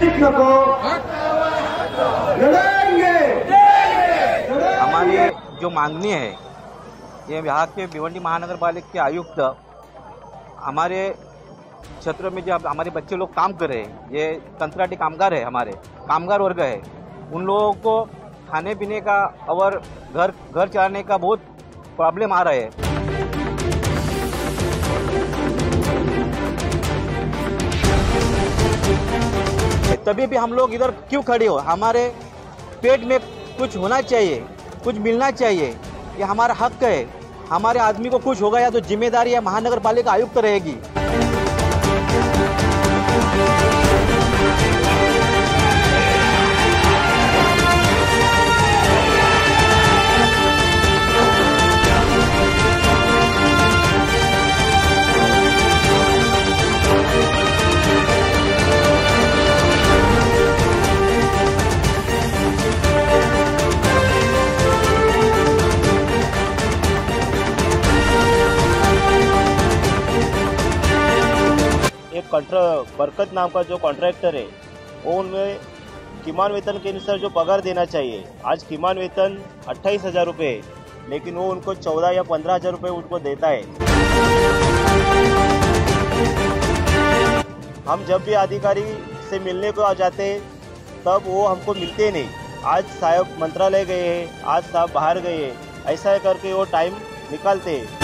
नको लड़ेंगे। हमारी जो मांगनी है ये यहाँ के भिवंडी महानगर पालिका के आयुक्त हमारे क्षेत्र में जो हमारे बच्चे लोग काम कर रहे हैं ये कंत्राटी कामगार है हमारे कामगार वर्ग है उन लोगों को खाने पीने का और घर घर चलाने का बहुत प्रॉब्लम आ रहा है। तभी भी हम लोग इधर क्यों खड़े हो? हमारे पेट में कुछ होना चाहिए, कुछ मिलना चाहिए। ये हमारा हक है। हमारे आदमी को कुछ होगा या तो ज़िम्मेदारी या महानगर पालिका आयुक्त रहेगी। एक कॉन्ट्रा बरकत नाम का जो कॉन्ट्रैक्टर है, वो उनमें किमान वेतन के अनुसार जो पगार देना चाहिए। आज किमान वेतन अट्ठाईस हज़ार रुपये लेकिन वो उनको चौदह या पंद्रह हज़ार रुपये उनको देता है। हम जब भी अधिकारी से मिलने को आ जाते तब वो हमको मिलते नहीं। आज साहब मंत्रालय गए हैं, आज साहब बाहर गए हैं, ऐसा करके वो टाइम निकालते हैं।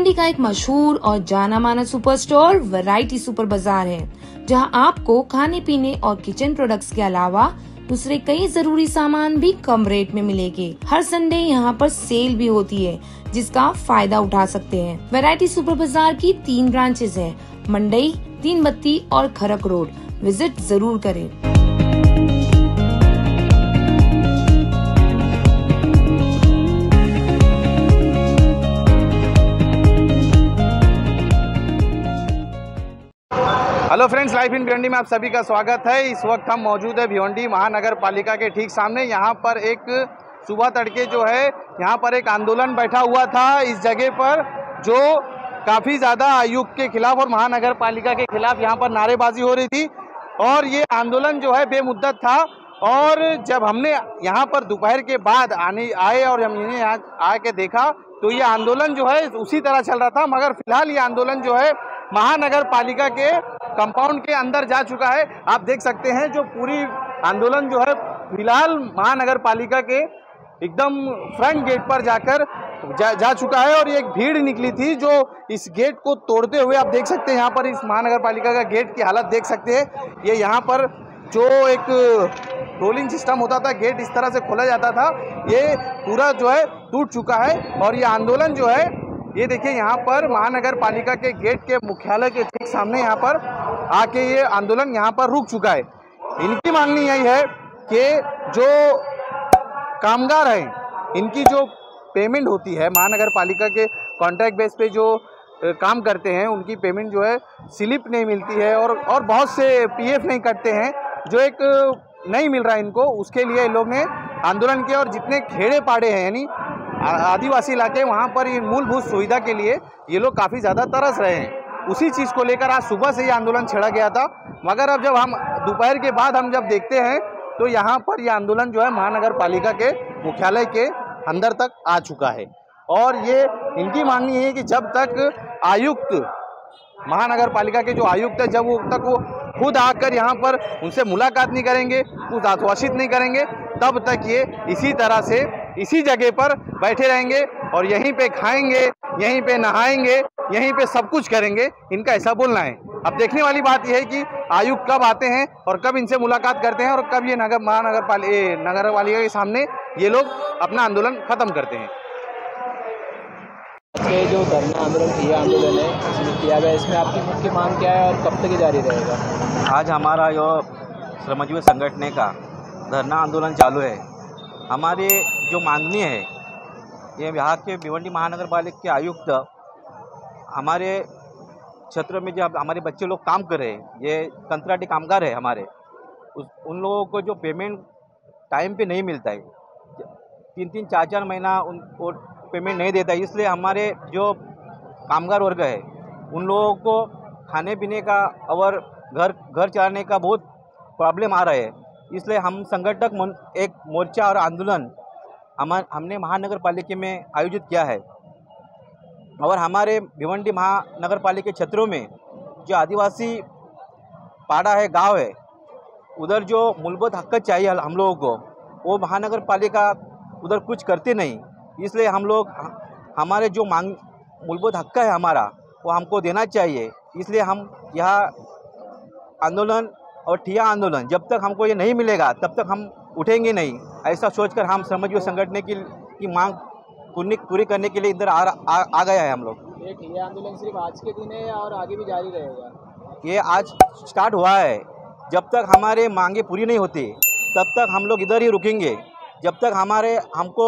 भिवंडी का एक मशहूर और जाना माना सुपर स्टोर वैरायटी सुपर बाज़ार है, जहाँ आपको खाने, पीने और किचन प्रोडक्ट्स के अलावा दूसरे कई ज़रूरी सामान भी कम रेट में मिलेंगे। हर संडे यहाँ पर सेल भी होती है, जिसका फ़ायदा उठा सकते हैं। वैरायटी सुपर बाज़ार की तीन ब्रांचेस है, मंडई, तीन बत्ती और खरक रोड। विज़िट ज़रूर करें। Hello friends, life in Bhiwandi में आप सभी का स्वागत है। इस वक्त हम मौजूद है भिवंडी महानगर पालिका के ठीक सामने। यहाँ पर एक सुबह तड़के जो है, यहाँ पर एक आंदोलन बैठा हुआ था इस जगह पर, जो काफ़ी ज़्यादा आयुक्त के खिलाफ और महानगर पालिका के खिलाफ यहाँ पर नारेबाजी हो रही थी। और ये आंदोलन जो है, बेमुद्दत था। और जब हमने यहाँ पर दोपहर के बाद आने, आए और हम इन्हें यहाँ आके देखा तो ये आंदोलन जो है, उसी तरह चल रहा था। मगर फ़िलहाल ये आंदोलन जो है महानगर पालिका के कंपाउंड के अंदर जा चुका है। आप देख सकते हैं जो पूरी आंदोलन जो है फ़िलहाल महानगर पालिका के एकदम फ्रंट गेट पर जाकर जा, जा चुका है और ये एक भीड़ निकली थी जो इस गेट को तोड़ते हुए आप देख सकते हैं यहाँ पर इस महानगर पालिका का गेट की हालत देख सकते हैं। ये यहाँ पर जो एक रोलिंग सिस्टम होता था गेट इस तरह से खोला जाता था ये पूरा जो है टूट चुका है और ये आंदोलन जो है ये देखिए यहाँ पर महानगर पालिका के गेट के मुख्यालय के ठीक सामने यहाँ पर आके ये आंदोलन यहाँ पर रुक चुका है। इनकी मांगनी यही है कि जो कामगार हैं, इनकी जो पेमेंट होती है महानगर पालिका के कॉन्ट्रैक्ट बेस पे जो काम करते हैं, उनकी पेमेंट जो है, स्लिप नहीं मिलती है और और बहुत से पीएफ नहीं कटते हैं, जो एक नहीं मिल रहा है इनको, उसके लिए इन लोग ने आंदोलन किया और जितने खेड़े पाड़े हैं, यानी आदिवासी इलाके, वहाँ पर ये मूलभूत सुविधा के लिए ये लोग काफ़ी ज़्यादा तरस रहे हैं। उसी चीज़ को लेकर आज सुबह से ये आंदोलन छेड़ा गया था। मगर अब जब हम दोपहर के बाद हम जब देखते हैं तो यहाँ पर यह आंदोलन जो है महानगर पालिका के, मुख्यालय के अंदर तक आ चुका है। और ये इनकी मांगनी है कि जब तक आयुक्त महानगर पालिका के जो आयुक्त है, जब वो तक वो खुद आकर यहाँ पर उनसे मुलाकात नहीं करेंगे कुछ आश्वासित नहीं करेंगे, तब तक ये इसी तरह से इसी जगह पर बैठे रहेंगे और यहीं पे खाएँगे यहीं पे नहाएँगे यहीं पे सब कुछ करेंगे। इनका ऐसा बोलना है। अब देखने वाली बात यह है कि आयुक्त कब आते हैं और कब इनसे मुलाकात करते हैं और कब ये नगर महानगर पालिका नगर पालिका के सामने ये लोग अपना आंदोलन खत्म करते हैं। ये जो धरना आंदोलन किया आंदोलन है इसमें किया गया इसमें आपकी मुख्य मांग क्या है और कब तक जारी रहेगा? आज हमारा जो श्रमजीवी संगठन का धरना आंदोलन चालू है। हमारी जो मांगनी है, ये यहाँ के भिवंडी महानगर पालिका के आयुक्त, हमारे क्षेत्र में जो हमारे बच्चे लोग काम कर रहे हैं, ये कंत्राटी कामगार है हमारे, उस, उन लोगों को जो पेमेंट टाइम पे नहीं मिलता है तीन तीन चार चार महीना उनको पेमेंट नहीं देता है, इसलिए हमारे जो कामगार वर्ग है, उन लोगों को खाने पीने का और घर घर चलाने का बहुत प्रॉब्लम आ रहा है, इसलिए हम संगठक एक मोर्चा और आंदोलन हम हमने महानगर पालिका में आयोजित किया है। और हमारे भिवंडी महानगर पालिका क्षेत्रों में जो आदिवासी पाड़ा है, गाँव है, उधर जो मूलभूत हक चाहिए हम लोगों को, वो महानगर पालिका उधर कुछ करती नहीं। इसलिए हम लोग, हमारे जो मांग, मूलभूत हक है हमारा, वो हमको देना चाहिए। इसलिए हम यह आंदोलन और ठिया आंदोलन, जब तक हमको ये नहीं मिलेगा, तब तक हम उठेंगे नहीं। ऐसा सोचकर हम श्रमजीवी संगठन की की मांग पूरी पूरी करने के लिए इधर आ, आ, आ गया है हम लोग। ये आंदोलन सिर्फ़ आज के दिन है और आगे भी जारी रहेगा? ये आज स्टार्ट हुआ है। जब तक हमारे मांगे पूरी नहीं होती तब तक हम लोग इधर ही रुकेंगे। जब तक हमारे हमको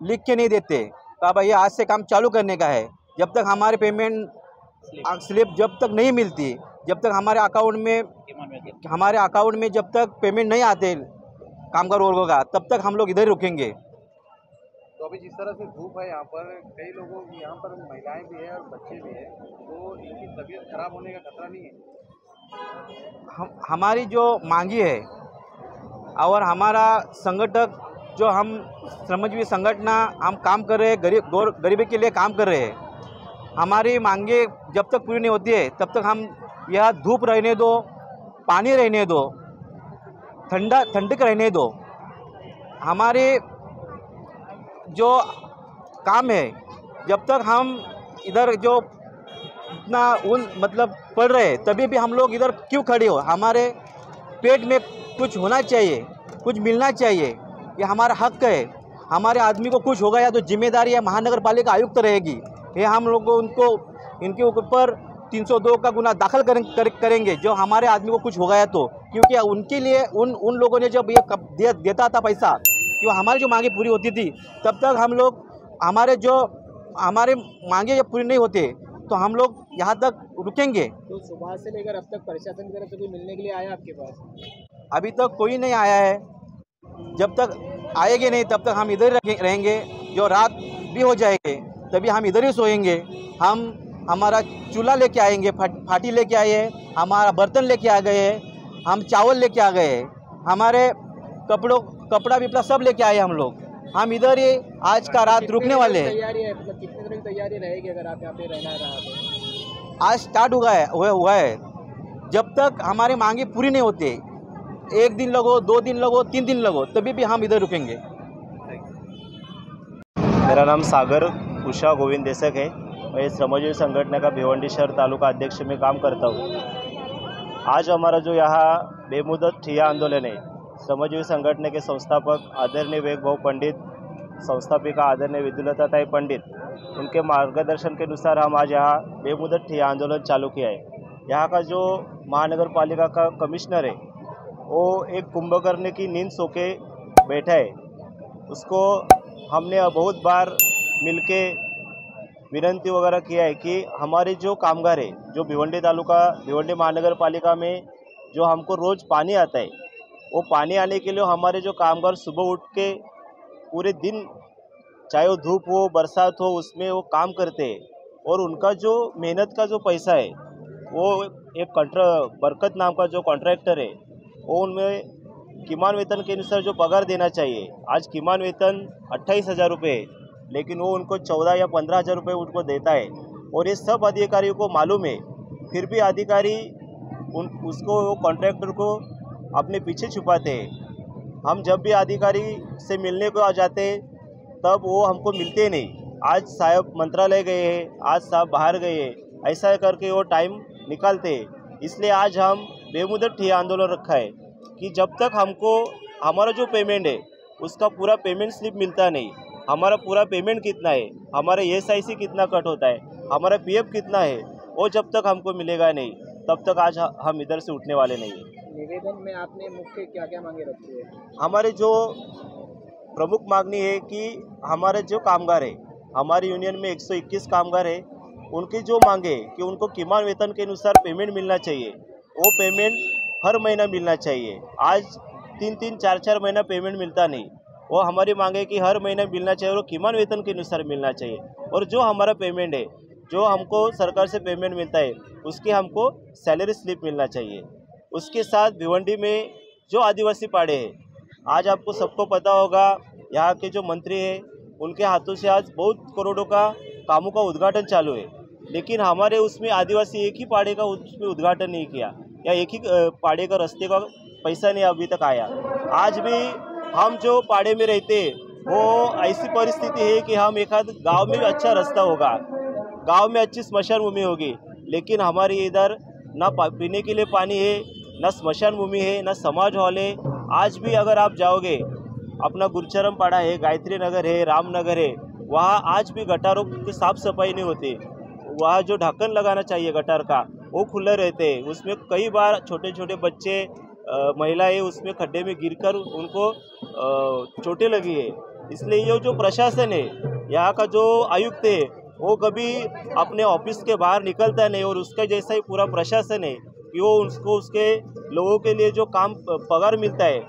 लिख के नहीं देते तो भाई ये आज से काम चालू करने का है। जब तक हमारे पेमेंट स्लिप जब तक नहीं मिलती जब तक हमारे अकाउंट में हमारे अकाउंट में जब तक पेमेंट नहीं आते कामगार वर्गों का तब तक हम लोग इधर ही रुकेंगे। तो अभी जिस तरह से धूप है यहाँ पर कई लोगों की यहाँ पर महिलाएँ भी है और बच्चे भी है तो इनकी तबीयत खराब होने का खतरा नहीं है? हम हमारी जो मांगी है और हमारा संगठक जो हम श्रमजीवी संगठन हम काम कर रहे हैं गरीब गरीबी के लिए काम कर रहे हैं हमारी मांगे जब तक पूरी नहीं होती है तब तक हम यह धूप रहने दो पानी रहने दो ठंडा, ठंडक रहने दो। हमारे जो काम है, जब तक हम इधर जो इतना उन मतलब पढ़ रहे तभी भी हम लोग इधर क्यों खड़े हो? हमारे पेट में कुछ होना चाहिए, कुछ मिलना चाहिए। ये हमारा हक है। हमारे आदमी को कुछ होगा या तो ज़िम्मेदारी है महानगर पालिका आयुक्त रहेगी। ये हम लोग को उनको, इनके ऊपर 302 का गुना दाखिल करें, कर, करेंगे जो हमारे आदमी को कुछ हो गया तो। क्योंकि उनके लिए उन उन लोगों ने जब ये कब दे, देता था पैसा कि हमारी जो मांगे पूरी होती थी तब तक हम लोग हमारे जो हमारे मांगे जब पूरी नहीं होते तो हम लोग यहाँ तक रुकेंगे। तो सुबह से लेकर अब तक प्रशासन की तरफ़ से कोई मिलने के लिए आया आपके पास? अभी तक कोई नहीं आया है। जब तक आएँगे नहीं तब तक हम इधर रहेंगे जो रात भी हो जाएँगे तभी हम इधर ही सोएँगे। हम हमारा चूल्हा लेके आएँगे फाटी लेके आए हैं हमारा बर्तन लेके आ गए हैं हम चावल लेके आ गए हैं हमारे कपड़ों कपड़ा विपड़ा सब लेके आए हम लोग। हम इधर ही आज का रात रुकने वाले हैं। तैयारी है? मतलब कितने दिनों की तैयारी रहेगी अगर आप यहाँ पे रहना रहा तो? आज स्टार्ट हुआ है हुआ हुआ है। जब तक हमारी मांगे पूरी नहीं होती एक दिन लगो दो दिन लगो तीन दिन लगो तभी भी हम इधर रुकेंगे। मेरा नाम सागर उषा गोविंद देसक है। मैं श्रमजीवी संगठन का भिवंडी शहर तालुका अध्यक्ष में काम करता. हूँ आज हमारा जो यहाँ बेमुदत ठिया आंदोलन है श्रमजीवी संगठन के संस्थापक आदरणीय वेग भाऊ पंडित, संस्थापिका आदरणीय विद्युलताताई पंडित, उनके मार्गदर्शन के अनुसार हम आज यहाँ बेमुदत ठिया आंदोलन चालू किया है. यहाँ का जो महानगर पालिका का कमिश्नर है, वो एक कुंभकर्ण की नींद सो के बैठा है. उसको हमने बहुत बार मिलके विनंती वगैरह किया है कि हमारे जो कामगार है, जो भिवंडी तालुका, भिवंडी महानगर पालिका में जो हमको रोज़ पानी आता है, वो पानी आने के लिए हमारे जो कामगार सुबह उठ के पूरे दिन, चाहे वो धूप हो, बरसात हो, उसमें वो काम करते हैं और उनका जो मेहनत का जो पैसा है, वो एक कंट्रा बरकत नाम का जो कॉन्ट्रैक्टर है, वो उनमें किमान वेतन के अनुसार जो पगार देना चाहिए, आज किमान वेतन अट्ठाईस हज़ार रुपये लेकिन वो उनको चौदह या पंद्रह हज़ार रुपये उनको देता है। और ये सब अधिकारियों को मालूम है। फिर भी अधिकारी उन, उसको, वो कॉन्ट्रैक्टर को अपने पीछे छुपाते हैं। हम जब भी अधिकारी से मिलने को आ जाते तब वो हमको मिलते नहीं। आज साहब मंत्रालय गए हैं, आज साहब बाहर गए हैं। ऐसा करके वो टाइम निकालते इसलिए आज हम बेमुदत ठिया आंदोलन रखा है कि जब तक हमको, हमारा जो पेमेंट है, उसका पूरा पेमेंट स्लिप मिलता नहीं। हमारा पूरा पेमेंट कितना है? हमारा एस कितना कट होता है? हमारा पीएफ कितना है? वो जब तक हमको मिलेगा नहीं तब तक आज हम इधर से उठने वाले नहीं हैं। निवेदन में आपने मुख्य क्या क्या मांगे रखी है? हमारे जो प्रमुख मांगनी है कि हमारे जो कामगार है हमारे यूनियन में 121 कामगार है उनकी जो मांगे कि उनको किमान वेतन के अनुसार पेमेंट मिलना चाहिए वो पेमेंट हर महीना मिलना चाहिए। आज तीन तीन चार चार महीना पेमेंट मिलता नहीं। वो हमारी मांग है कि हर महीने मिलना चाहिए और किमान वेतन के अनुसार मिलना चाहिए। और जो हमारा पेमेंट है, जो हमको सरकार से पेमेंट मिलता है, उसके हमको सैलरी स्लिप मिलना चाहिए। उसके साथ भिवंडी में जो आदिवासी पाड़े हैं, आज आपको सबको पता होगा, यहाँ के जो मंत्री हैं, उनके हाथों से आज बहुत करोड़ों का कामों का उद्घाटन चालू है। लेकिन हमारे उसमें आदिवासी एक ही पाड़े का उसमें उद्घाटन नहीं किया, या एक ही पाड़े का रास्ते का पैसा नहीं अभी तक आया। आज भी हम जो पाड़े में रहते, वो ऐसी परिस्थिति है कि हम एक आध गाँव में अच्छा रास्ता होगा। गाँव में अच्छी स्मशान भूमि होगी, लेकिन हमारे इधर ना पीने के लिए पानी है, ना स्मशान भूमि है, ना समाज हॉल है। आज भी अगर आप जाओगे, अपना गुरचरम पाड़ा है, गायत्री नगर है रामनगर है, वहाँ आज भी गटारों की साफ़ सफ़ाई नहीं होती। वहाँ जो ढक्कन लगाना चाहिए गटार का, वो खुले रहते हैं। उसमें कई बार छोटे छोटे बच्चे महिलाएँ उसमें खड्डे में गिरकर उनको चोटें लगी है। इसलिए ये जो प्रशासन है, यहाँ का जो आयुक्त है, वो कभी अपने ऑफ़िस के बाहर निकलता नहीं और उसका जैसा ही पूरा प्रशासन है कि वो उसको, उसके लोगों के लिए जो काम पगार मिलता है,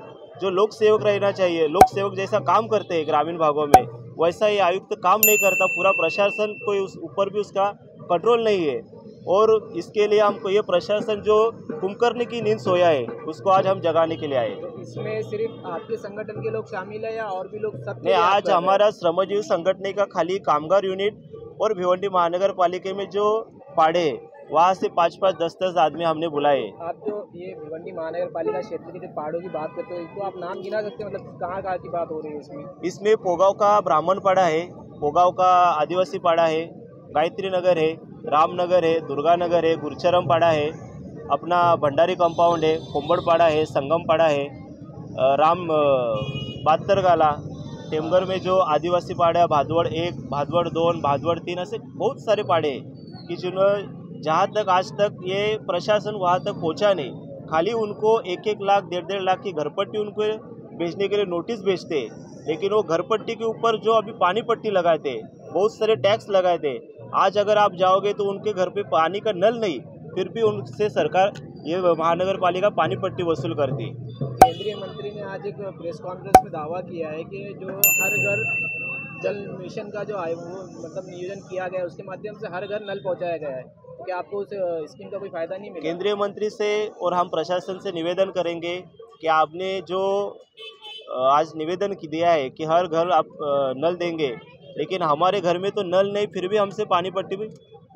जो लोक सेवक रहना चाहिए, लोक सेवक जैसा काम करते हैं ग्रामीण भागों में, वैसा ये आयुक्त काम नहीं करता, पूरा प्रशासन कोई उस, ऊपर भी उसका कंट्रोल नहीं है। और इसके लिए हमको ये प्रशासन जो कुंभकर्ण की नींद सोया है उसको आज हम जगाने के लिए आए तो इसमें सिर्फ़ आपके संगठन के लोग शामिल है या और भी लोग सब नहीं आज हमारा श्रमजीवी संगठन का खाली कामगार यूनिट और भिवंडी महानगर पालिका में जो पाड़े वहाँ से पाँच पाँच दस दस आदमी हमने बुलाए आप जो ये भिवंडी महानगर पालिका क्षेत्र के जो पहाड़ों की बात करते हो तो आप नाम गिना सकते हैं? मतलब कहाँ कहाँ की बात हो रही है इसमें? इसमें पोगाव का ब्राह्मण पाड़ा है पोगाव का आदिवासी पाड़ा है गायत्री नगर है रामनगर है दुर्गा नगर है गुरचरम पाड़ा है अपना भंडारी कंपाउंड है कोम्बड़ पाड़ा है संगम पाड़ा है राम बात्तरगाला टेमगर में जो आदिवासी पाड़ा भादवड़ एक, भादवड़ दोन, भादवड़ तीन, ऐसे बहुत सारे पाड़े हैं कि जिन्होंने जहाँ तक आज तक ये प्रशासन वहाँ तक पहुँचा नहीं। खाली उनको एक एक लाख डेढ़ डेढ़ लाख की घरपट्टी उनको बेचने के लिए नोटिस भेजते लेकिन वो घरपट्टी के ऊपर जो अभी पानी पट्टी लगाते बहुत सारे टैक्स लगाए थे आज अगर आप जाओगे तो उनके घर पे पानी का नल नहीं फिर भी उनसे सरकार ये महानगर पालिका पानी पट्टी वसूल करती। केंद्रीय मंत्री ने आज एक प्रेस कॉन्फ्रेंस में दावा किया है कि जो हर घर जल मिशन का जो है वो मतलब नियोजन किया गया है उसके माध्यम से हर घर नल पहुँचाया गया है। तो क्या आपको उस स्कीम का कोई फ़ायदा नहीं मिला? केंद्रीय मंत्री से और हम प्रशासन से निवेदन करेंगे कि आपने जो आज निवेदन दिया है कि हर घर आप नल देंगे लेकिन हमारे घर में तो नल नहीं, फिर भी हमसे पानी पट्टी भी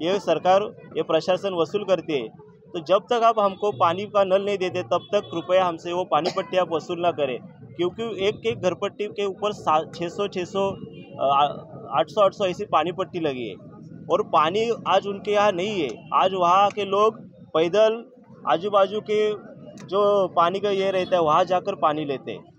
ये सरकार, ये प्रशासन वसूल करती है। तो जब तक आप हमको पानी का नल नहीं देते, तब तक कृपया हमसे वो पानी पट्टी आप वसूल ना करें। क्योंकि एक एक घर पट्टी के ऊपर छः सौ छः सौ आठ सौ आठ सौ ऐसी पानी पट्टी लगी है। और पानी आज उनके यहाँ नहीं है। आज वहाँ के लोग पैदल आजू बाजू के जो पानी का ये रहता है, वहाँ जाकर पानी लेते हैं।